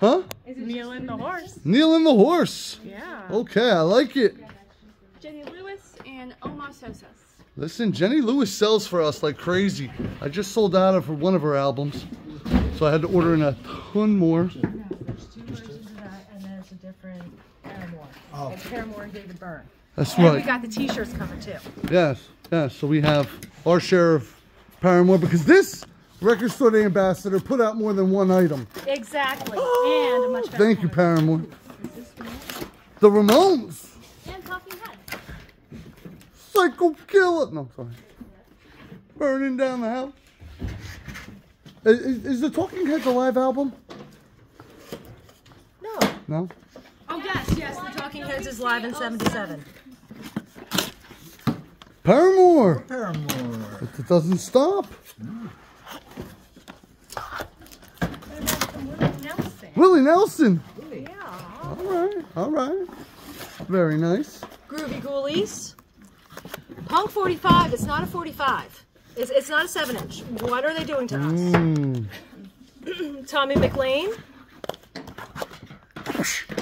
Huh? Is it Neil and the horse? Neil and the horse. Yeah. Okay, I like it. Jenny Lewis and Omar Sosas. Listen, Jenny Lewis sells for us like crazy. I just sold out of one of her albums, so I had to order in a ton more. There's two versions of that, and there's a different Paramore. Oh. It's Paramore and David Byrne. That's And we got the t-shirts covered too. Yes, yes. So we have our share of Paramore because this record store day ambassador put out more than one item. Exactly. and much better Thank you. Paramore. The Ramones. And Talking Heads. Psycho Killer. No, sorry. Burning down the house. Is, is, is the Talking Heads a live album? No. No. Oh yes, yes. The Talking Heads is live in '77. Paramore. Paramore. It doesn't stop. Nelson. Willie Nelson. Yeah. All right, all right. Very nice. Groovy Ghoulies. Punk 45. It's not a 45. It's, it's not a 7 inch. What are they doing to us? Mm. Tommy McLean.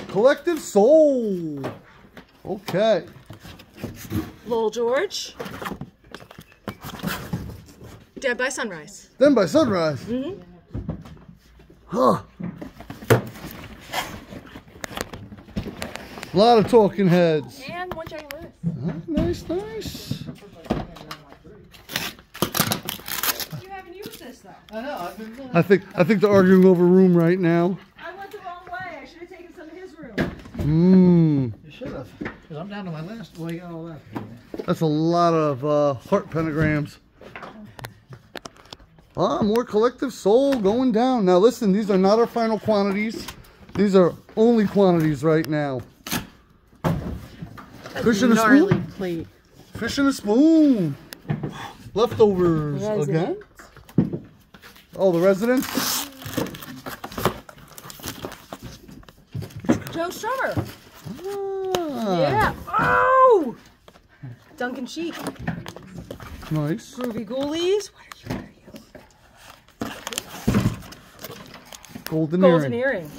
Collective Soul. Okay. Lowell George. Dead by Sunrise. Then by sunrise. Mm-hmm. Huh. A lot of talking heads. And one Jenny Lewis. Huh, nice, nice. You haven't used this though. I know. I've been I think I think they're arguing over room right now. I went the wrong way. I should have taken some of his room. Mmm. You should have. Because I'm down to my last. Well, you got all that. That's a lot of uh, heart pentagrams. Ah, more collective soul going down. Now listen, these are not our final quantities. These are only quantities right now. Fish in a spoon? plate. Fish in a spoon. Leftovers Resident. again. Oh, the residents? Joe Strummer. Ah, Yeah. Oh! Duncan Sheik. Nice. Groovy Ghoulies. What are you? What are you? Golden, Golden earring. earring.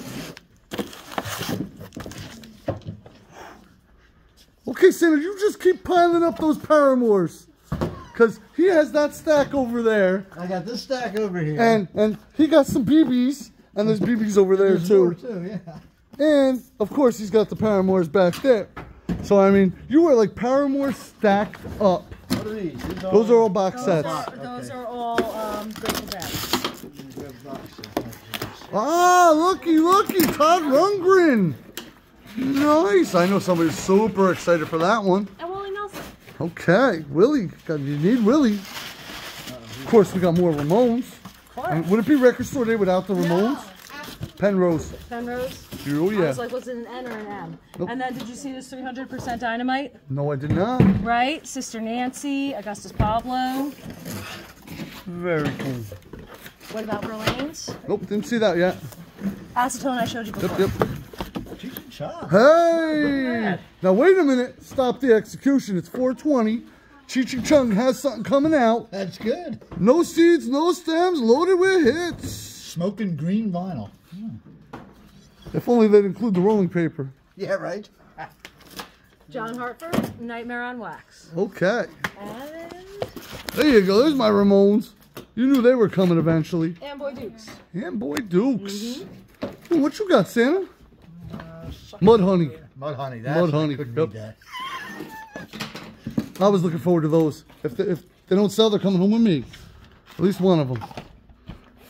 Okay, Santa, you just keep piling up those Paramores. Because he has that stack over there. I got this stack over here. And and he got some BBs. And there's BBs over there There's more too. too, yeah. And of course he's got the Paramores back there. So I mean, you are like Paramore stacked up. What are these? These Those are all box Those sets. are, those are all um, Grateful Dead. Ah, looky, looky, Todd Rundgren. Nice. I know somebody's super excited for that one. And Willie Nelson. Okay, Willie. You need Willie. Of course, we got more Ramones. I mean, would it be record store day without the Ramones? Penrose. Penrose. Oh I yeah. was like, was it an N or an M? Nope. And then did you see this 300% dynamite? No, I did not. Right? Sister Nancy, Augustus Pablo. Very cool. What about Verlaine's? Nope, didn't see that yet. Acetone I showed you before. Yep, yep. Cheech and Hey! Now wait a minute. Stop the execution. It's 420. Cheech and Chong has something coming out. That's good. No seeds, no stems, loaded with hits. Smoking green vinyl. If only they'd include the rolling paper. Yeah, right. John Hartford, Nightmare on Wax. Okay. And, There you go. There's my Ramones. You knew they were coming eventually. and Boy Dukes. And boy Dukes. Mm-hmm. Santa, what you got, Santa? Mudhoney. Mud honey. That's Mudhoney, yep. that. I was looking forward to those. If they, if they don't sell, they're coming home with me. At least one of them.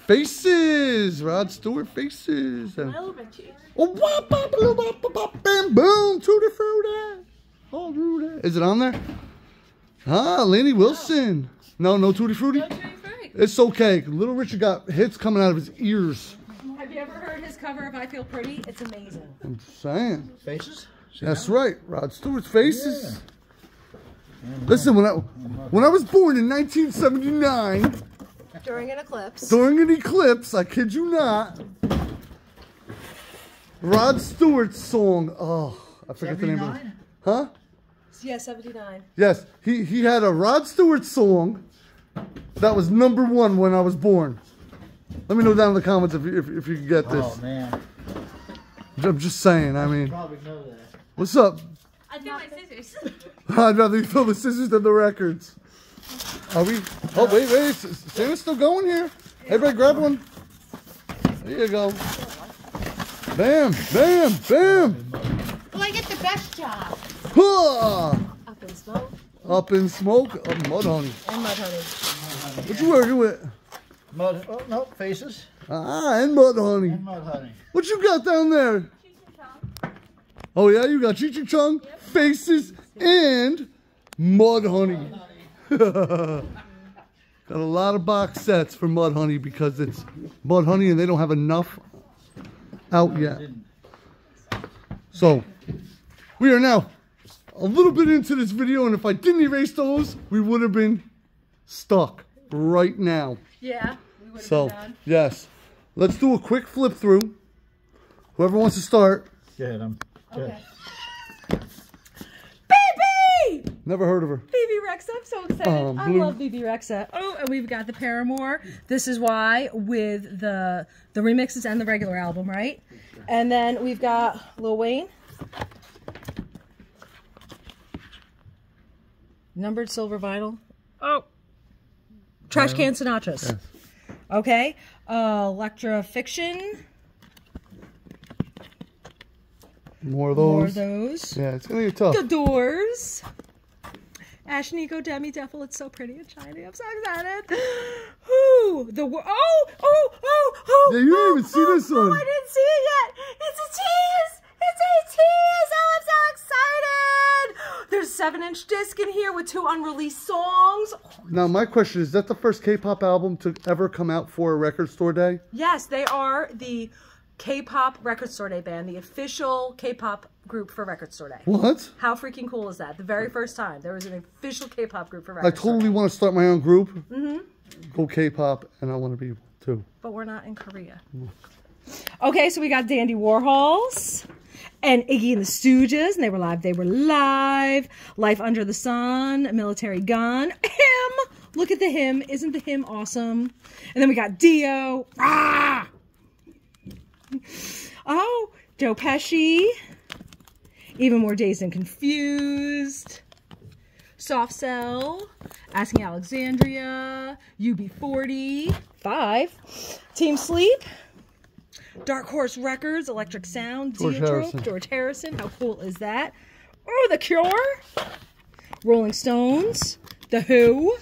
Faces, Rod Stewart faces. And, I love it, cheese. oh, wop, bop, bop, bop, bop, bop, bam, boom, tutti frutti. Oh, frutti. Is it on there? Ah, Lainey Wilson. No, no tutti frutti. Don't you? It's okay. Little Richard got hits coming out of his ears. Have you ever heard his cover of I Feel Pretty? It's amazing. I'm saying. Faces? See That's that? right. Rod Stewart's faces. Listen, when I when I was born in 1979, During an eclipse. during an eclipse, I kid you not, Rod Stewart's song. Oh, I forget the name of it. Huh? Yeah, 79. Yes, he he had a Rod Stewart song that was number one when I was born. Let me know down in the comments if you, if, if you can get this. Oh, man. I'm just saying. I mean, Probably know that. what's up? I think my scissors. I'd rather you throw the scissors than the records. Are we? Oh wait, wait, S- S- Santa's still going here. Everybody, grab one. There you go. Bam, bam, bam. Well, I get the best job. Huh. Up in smoke Up in smoke, uh, Mudhoney. and Mudhoney. What you working with? Mud, oh, no, faces Ah, and Mudhoney. and Mudhoney. What you got down there? Oh yeah, you got Cheech and Chong, faces, and Mudhoney. got a lot of box sets for Mudhoney because it's Mudhoney and they don't have enough out yet. So we are now a little bit into this video, and if I didn't erase those, we would have been stuck right now. Yeah. We would So been done. yes, let's do a quick flip through. Whoever wants to start. Get him. Okay. Baby! Never heard of her. Bebe Rexha, I'm so excited. Um, I love Bebe Rexha. Oh, and we've got the Paramore. This is why with the the remixes and the regular album, right? And then we've got Lil Wayne. Numbered silver vinyl. Oh. Trashcan Sinatras. Okay. Uh, Electrofixion. More of More those. of those. Yeah, it's gonna get tough. The Doors. Ashnikko Demidevil. It's so pretty and shiny. I'm so excited. Ooh, the oh oh oh oh. Yeah, you didn't oh, even see oh, this Oh, one. I didn't see it yet. It's a tease. It's a tease. Oh, I'm so excited. There's a seven-inch disc in here with two unreleased songs. Now my question is: Is that the first K-pop album to ever come out for a record store day? Yes, they are the K-pop Record Store Day band, the official K-pop group for Record Store Day. What? How freaking cool is that? The very first time there was an official K-pop group for I Record Store totally want to start my own group. Mm-hmm. Go K-pop, and I want to be able to. But we're not in Korea. Okay, so we got Dandy Warhols and Iggy and the Stooges, and they were live. They were live. Life Under the Sun, Militarie Gun, Him. Look at the hymn. Isn't the hymn awesome? And then we got Dio. Ah! Oh, Joe Pesci. Even more dazed and confused. Soft Cell, Asking Alexandria, UB40, 5, Team Sleep, Dark Horse Records, Electric Sound, George Harrison. George Harrison. How cool is that? Oh, The Cure, Rolling Stones, The Who,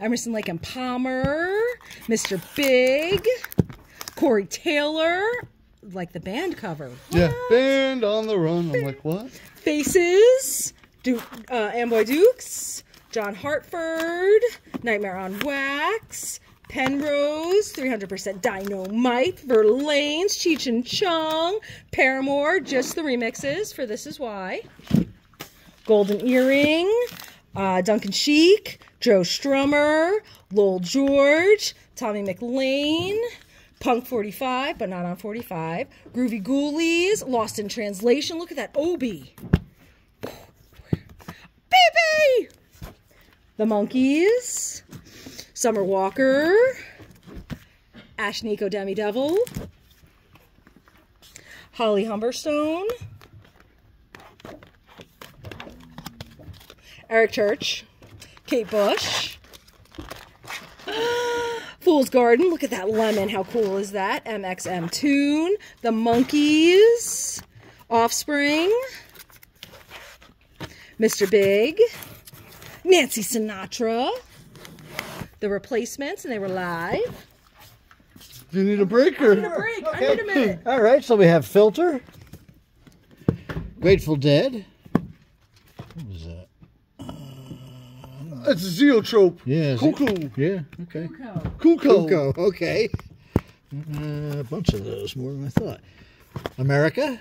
Emerson, Lake and Palmer, Mr. Big, Corey Taylor, like the band cover. Yeah, band on the run. I'm like, what? Faces, Duke, uh, Amboy Dukes, John Hartford, Nightmare on Wax, Penrose, 300% Dynamite, Verlaines, Cheech and Chong, Paramore, just the remixes for This Is Why, Golden Earring, uh, Duncan Sheik, Joe Strummer, Lowell George, Tommy McLean, Punk 45, but not on 45, Groovy Ghoulies, Lost in Translation. Look at that Obi. Baby! The Monkees, Summer Walker, Ashnikko Demidevil, Holly Humberstone, Eric Church, Kate Bush, Fool's Garden. Look at that lemon. How cool is that? mxmtoon. The Monkees. Offspring. Mr. Big. Nancy Sinatra. The Replacements, and they were live. Do you need a break or? I need a break. I need a minute. All right, so we have Filter, Grateful Dead. What was that? It's a zoetrope. Yeah. is it- Cuco. Yeah. Okay. Cuco. Cuco. Okay. Uh, a bunch of those, more than I thought. America.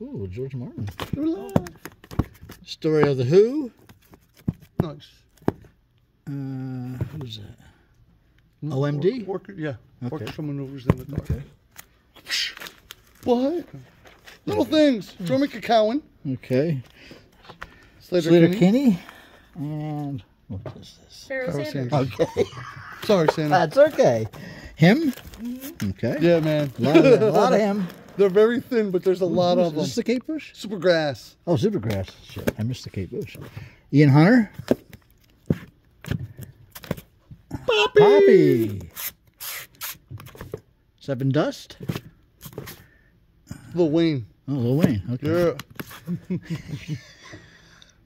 Ooh, George Martin. Story of the Who. Nice. Uh, who's that? OMD? Work, yeah. Okay. Orchestra maneuvers in the dark. Okay. What? Little things. Drummond Cowan. Okay. Sleater, Slater Kinney. Kinney. And what is this? Pharoah Pharoah Sanders. Sanders. Okay. Sorry, Santa. That's okay. Him. Okay. yeah, man. A lot of, a lot of him. They're very thin, but there's a lot of Is them. this the Kate Bush? Supergrass. Oh, Supergrass. Shit, I missed the Kate Bush. Ian Hunter. Poppy. Poppy. Sevendust. Lil Wayne. Oh, Lil Wayne. Okay. Yeah.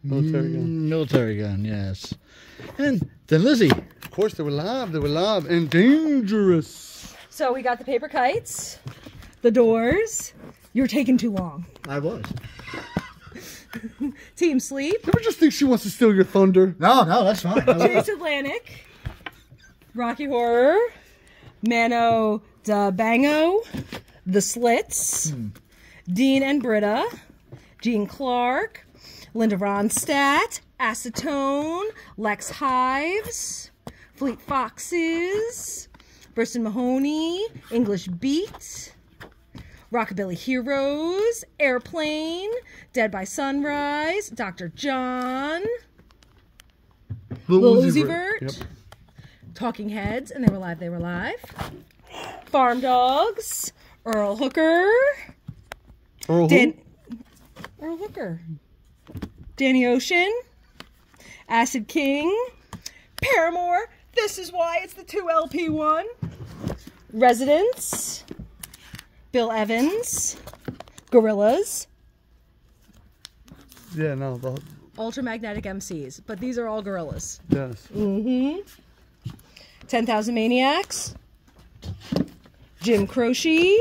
Militarie Gun. Mm, Militarie Gun, yes. And then Lizzy. Of course, they were live. They were live and dangerous. So we got the paper kites, the doors. You're taking too long. I was. Team Sleep, Never just think she wants to steal your thunder? No, no, that's fine. Chase Atlantic, Rocky Horror, Mano da Bango, The Slits, Dean and Britta, Gene Clark, Linda Ronstadt, Acetone, Lex Hives, Fleet Foxes, Burston Mahoney, English Beat, Rockabilly Heroes, Airplane, Dead by Sunrise, Dr. John, Lil Uzi Vert. Yep. Talking Heads, and they were live. They were live. Farm Dogs, Earl Hooker, Earl who? Earl Hooker, Danny Ocean, Acid King, Paramore. This is why it's the two LP one. Residents, Bill Evans, Gorillaz, Yeah, no. The, Ultramagnetic MCs, but these are all Gorillaz. yes. Mm-hmm. 10,000 Maniacs. Jim Croce.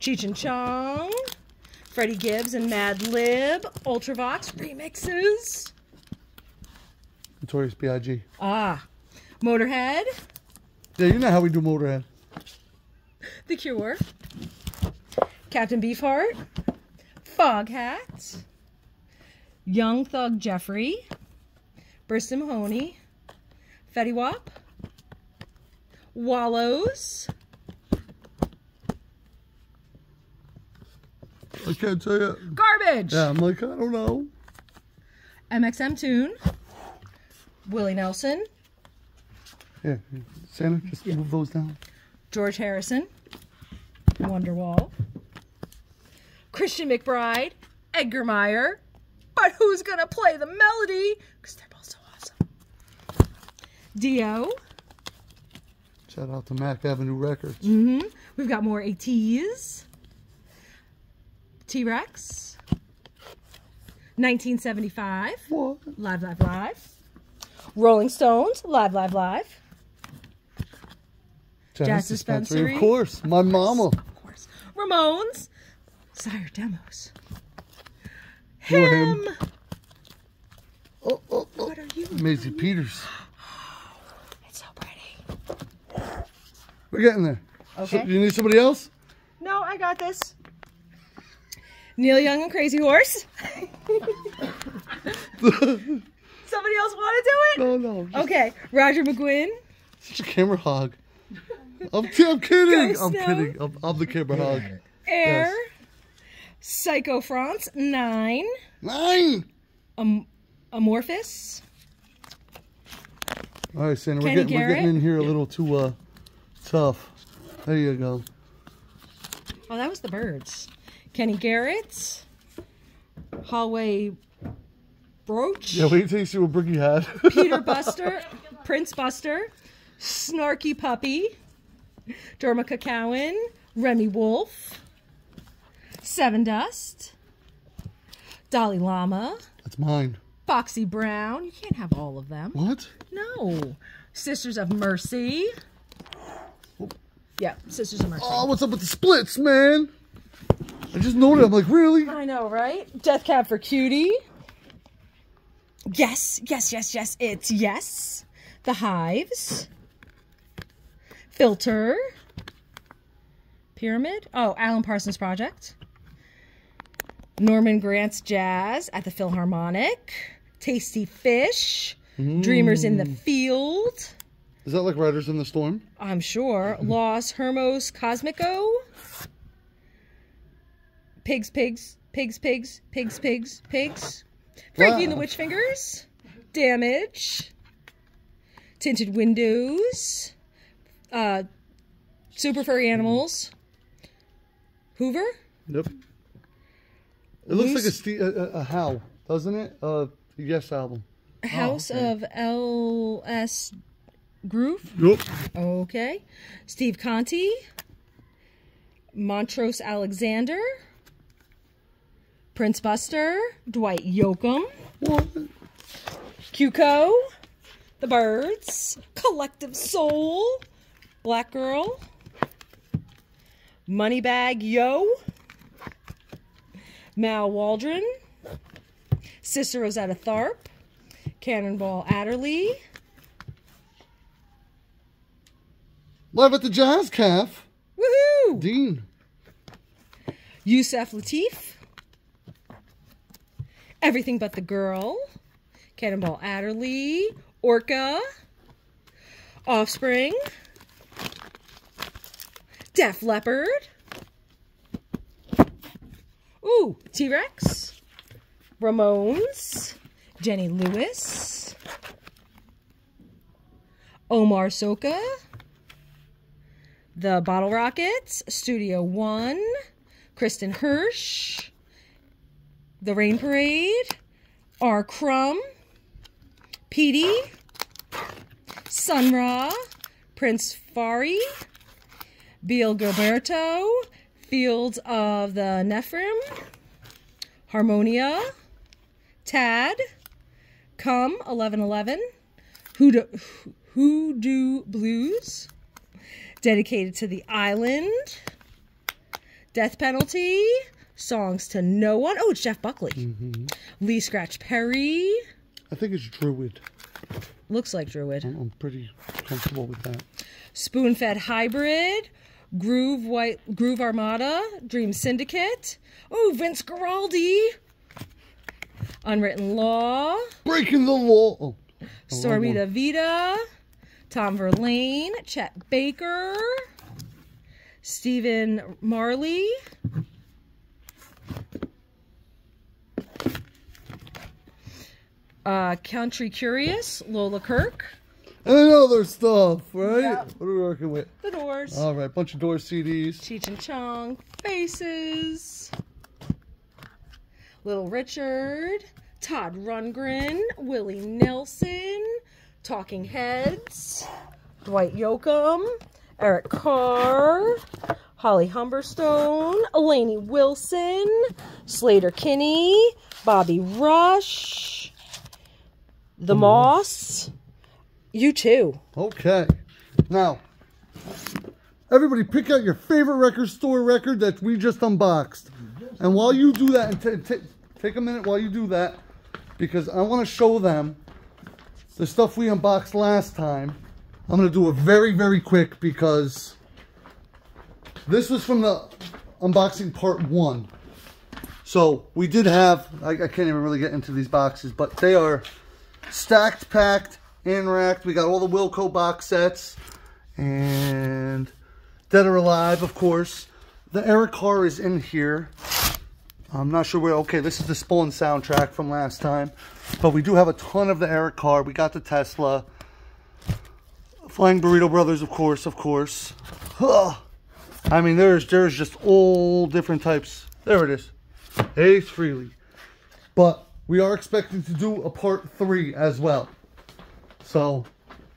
Cheech and Chong. Freddie Gibbs and Madlib. Ultravox remixes. Notorious B.I.G. Ah. Motorhead. Yeah, you know how we do Motorhead. The Cure. Captain Beefheart. Foghat. Young Thug Jeffrey. Burston Mahoney. Fetty Wap. Wallows. I can't tell you. Garbage. Yeah, I'm like, I don't know. mxmtoon. Willie Nelson. Yeah, Santa, just move those down. George Harrison. Wonderwall. Christian McBride. Edgar Meyer. But who's going to play the melody? Because they're both so awesome. Dio. Shout out to Mack Avenue Records. Mm hmm We've got more ATs. T Rex. 1975. What? Live, live, live. Rolling Stones. Live, live, live. Jazz Dispensary. Of course, my mama. Of course. Ramones. Sire Demos. Him. him? Oh, oh, oh. What are you? Maisie Peters. It's so pretty. We're getting there. Okay. So, you need somebody else? No, I got this. Neil Young and Crazy Horse. Somebody else want to do it? No, no. Just Okay. Roger McGuinn. Such a camera hog. I'm, I'm kidding. Go I'm Snow. kidding. I'm, I'm the camera hog. Air. Yes. Psycho France. Nine. Nine. Am- Amorphous. All right, Santa, we're getting, we're getting in here a little too uh, tough. There you go. Oh, that was the birds. Kenny Garrett. Hallway Brooch. Yeah, wait till you see what Brookie had. Peter Buster. Prince Buster. Snarky Puppy, Derma Cowan, Remi Wolf, Sevendust, Dolly Llama, That's mine. Foxy Brown. You can't have all of them. What? No. Sisters of Mercy. Yeah, Sisters of Mercy. Oh, what's up with the splits, man? I just noted. I'm like, really? I know, right? Death Cab for Cutie. Yes, yes, yes, yes. It's yes. The Hives. Filter. Pyramid. Oh, Alan Parsons Project. Norman Granz's Jazz at the Philharmonic. Tasty Fish. Mm. Dreamers in the Field. Is that like Riders in the Storm? I'm sure. Los Hermos Cosmico. Pigs, pigs, pigs, pigs, pigs, pigs, pigs. Frankie and the Witch Fingers. Damage. Tinted Windows. Uh, Super Furry Animals. Hoover. Nope. It looks like a, Loose- Ste- a, a, a How, doesn't it? Uh, Yes album. House okay. of L.S. Groove. Okay. Steve Conti. Montrose Alexander. Prince Buster. Dwight Yoakam. What? Cuco. The Birds. Collective Soul. Black Girl. Moneybagg Yo. Mal Waldron. Sister Rosetta Tharpe. Cannonball Adderley. Live at the Jazz Calf. Woohoo! Dean. Yusef Lateef. Everything But the Girl. Cannonball Adderley. Orca. Offspring. Def Leppard. Ooh, T Rex. Ramones. Jenny Lewis. Omar Soka. The Bottle Rockets. Studio One. Kristin Hersh. The Rain Parade. R. Crumb. Petey. Sun Ra. Prince Far I. Biel Gilberto. Fields of the Nephilim. Harmonia. Tad. Come 1111. Hoodoo, Hoodoo Blues. Dedicated to the island. Death Penalty. Songs to No One. Oh, it's Jeff Buckley. Mm-hmm. Lee Scratch Perry. I think it's Druid. Looks like Druid. I'm, I'm pretty comfortable with that. Spoon Fed Hybrid. Groove White Groove Armada. Dream Syndicate. Oh, Vince Guaraldi. Unwritten Law. Breaking the law. Oh, Stormy. DeVita, Tom Verlaine, Chet Baker, Stephen Marley, uh, Country Curious, Lola Kirke, and other stuff, right? Yep. What are we working with? The Doors, All right, bunch of Doors CDs. Cheech and Chong, Faces, Little Richard, Todd Rundgren, Willie Nelson, Talking Heads, Dwight Yoakam, Eric Carr, Holly Humberstone, Elaney Wilson, Sleater-Kinney, Bobby Rush, The mm-hmm. Moss, you too. Okay. Now, everybody pick out your favorite record store record that we just unboxed. And while you do that, and ta- ta- take a minute while you do that, because I want to show them the stuff we unboxed last time. I'm going to do it very, very quick because this was from the unboxing part one. So we did have, I, I can't even really get into these boxes, but they are stacked, packed, and racked. We got all the Wilco box sets and Dead or Alive, of course. The Eric Carr is in here. I'm not sure where. Okay, this is the Spawn soundtrack from last time, but we do have a ton of the Eric Carr. We got the Tesla, Flying Burrito Brothers, of course, of course. Ugh. I mean, there's there's just all different types. There it is, Ace Frehley. But we are expecting to do a part three as well. So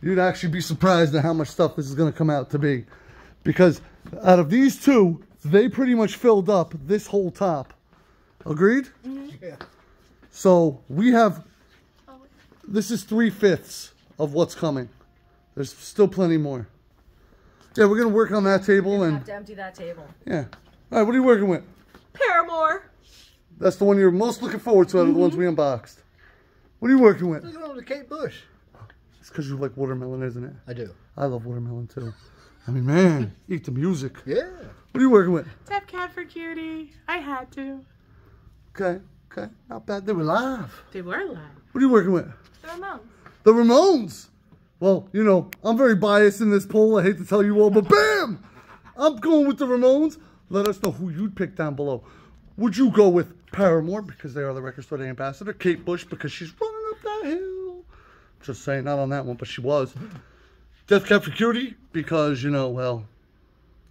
you'd actually be surprised at how much stuff this is going to come out to be. Because out of these two, they pretty much filled up this whole top. Agreed? Yeah. So we have, this is three fifths of what's coming. There's still plenty more. Yeah, we're going to work on that table and, Have to empty that table. yeah. All right, what are you working with? Paramore. That's the one you're most looking forward to out of the ones mm-hmm. we unboxed. What are you working with? Look at all the Kate Bush. It's because you like watermelon, isn't it? I do. I love watermelon too. I mean, man, eat the music. Yeah. What are you working with? Death Cab for Cutie. I had to. Okay, okay, not bad. They were live. They were live. What are you working with? The Ramones. The Ramones. Well, you know, I'm very biased in this poll. I hate to tell you all, but bam! I'm going with the Ramones. Let us know who you'd pick down below. Would you go with Paramore because they are the record store day ambassador? Kate Bush because she's running up that hill. Just saying, not on that one, but she was. Death Cab for Cutie because, you know, well,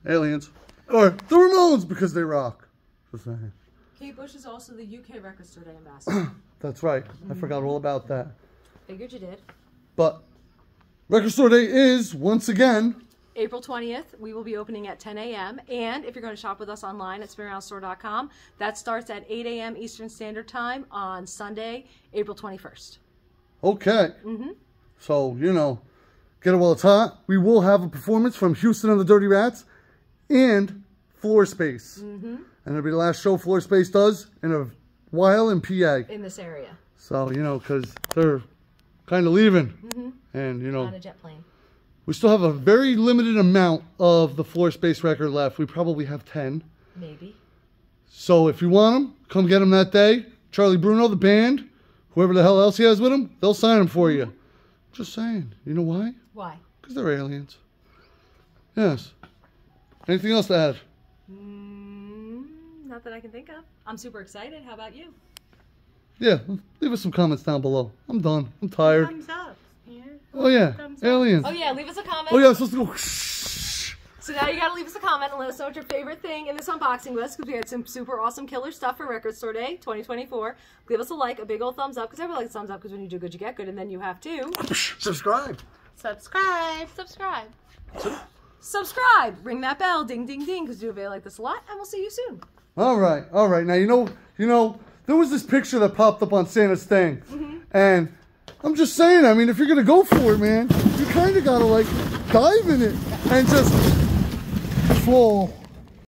aliens. Or the Ramones because they rock. Just saying. Kate Bush is also the UK Record Store Day ambassador. That's right. I forgot all about that. Figured you did. But Record Store Day is, once again, April 20th, we will be opening at 10 a.m. And if you're going to shop with us online at spinaroundstore.com, that starts at 8 a.m. Eastern Standard Time on Sunday, April 21st. Okay. Mhm. So, you know, get it while it's hot. We will have a performance from Houston and the Dirty Rats and Floor Space. And it'll be the last show Floor Space does in a while in PA. In this area. So, you know, because they're kind of leaving. Mm -hmm. And, you know, On a jet plane. we still have a very limited amount of the Floor Space record left. We probably have 10. Maybe. So if you want them, come get them that day. Charlie Bruno, the band, whoever the hell else he has with him, they'll sign them for you. Just saying. You know why? Why? Because they're aliens. Yes. Anything else to add? Mm, not that I can think of. I'm super excited. How about you? Yeah, leave us some comments down below. I'm done. I'm tired. Thumbs up. Yeah. Oh yeah, Thumbs up. aliens. Oh, yeah. Leave us a comment. Oh yeah, I'm supposed to go. So now you gotta leave us a comment and let us know what your favorite thing in this unboxing was because we had some super awesome killer stuff for Record Store Day 2024. Give us a like, a big old thumbs up because everybody likes thumbs up because when you do good, you get good, and then you have to Subscribe. Subscribe. Subscribe. subscribe, ring that bell, ding ding ding because you video like this a lot, and we'll see you soon. All right, all right. Now you know, you know, there was this picture that popped up on Santa's thing, mm-hmm. and I'm just saying. I mean, if you're gonna go for it, man, you kind of gotta like dive in it and just fall.